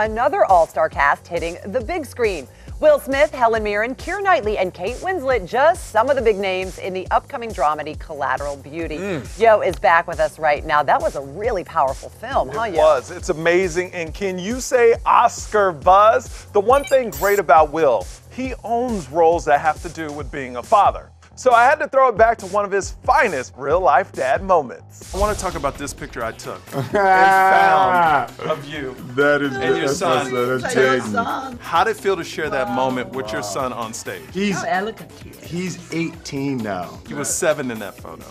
Another all-star cast hitting the big screen. Will Smith, Helen Mirren, Keira Knightley, and Kate Winslet, just some of the big names in the upcoming dramedy Collateral Beauty. Mm. Yo is back with us right now. That was a really powerful film, huh? It Yo? was. It's amazing. And can you say Oscar buzz? The one thing great about Will, he owns roles that have to do with being a father. So I had to throw it back to one of his finest real life dad moments. I want to talk about this picture I took and found of you That is and your son. That's, that's Your How did it feel to share that moment with your son on stage? He's How elegant he is. he's 18 now. He was seven in that photo.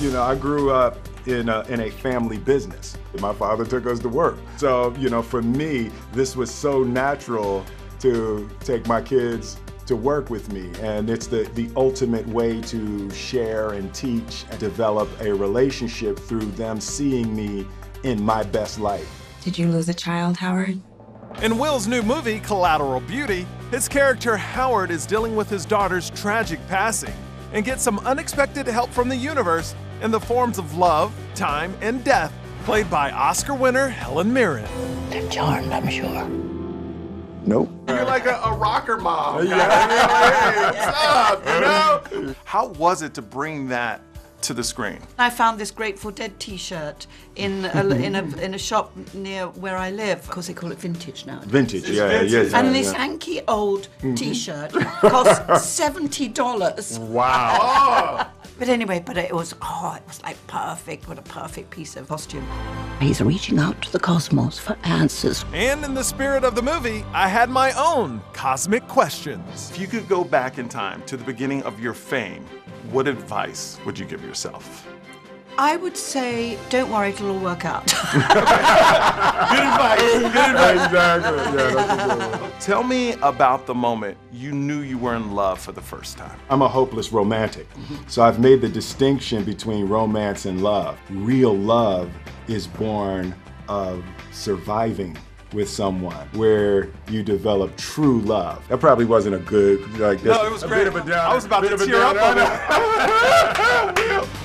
You know, I grew up in a, in a family business. My father took us to work. So, you know, for me, this was so natural to take my kids to work with me. And it's the, the ultimate way to share and teach and develop a relationship through them seeing me in my best light. Did you lose a child, Howard? In Will's new movie, Collateral Beauty, his character Howard is dealing with his daughter's tragic passing and gets some unexpected help from the universe in the forms of love, time, and death, played by Oscar winner Helen Mirren. They're charmed, I'm sure. Nope. You're like a, a rocker mom. hey, what's up, you know? How was it to bring that to the screen? I found this Grateful Dead T-shirt in a, in a in a shop near where I live. Of course, they call it vintage now. Vintage, yeah, vintage. yes. And yeah, this yeah. hanky old mm-hmm. T-shirt cost seventy dollars. Wow. But anyway, but it was oh, it was like perfect. What a perfect piece of costume. He's reaching out to the cosmos for answers. And in the spirit of the movie, I had my own cosmic questions. If you could go back in time to the beginning of your fame, what advice would you give yourself? I would say, don't worry, it'll all work out. Good advice. Good exactly. Yeah, that's a good one. Tell me about the moment you knew you were in love for the first time. I'm a hopeless romantic. So I've made the distinction between romance and love. Real love is born of surviving with someone where you develop true love. That probably wasn't a good like that's No, it was a great. bit of a down. I was about bit to of a tear up down. over